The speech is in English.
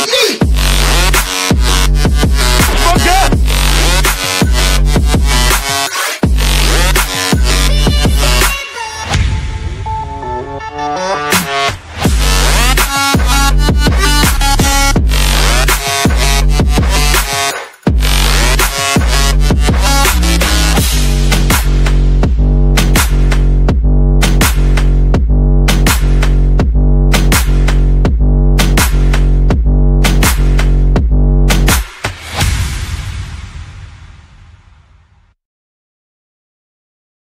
me.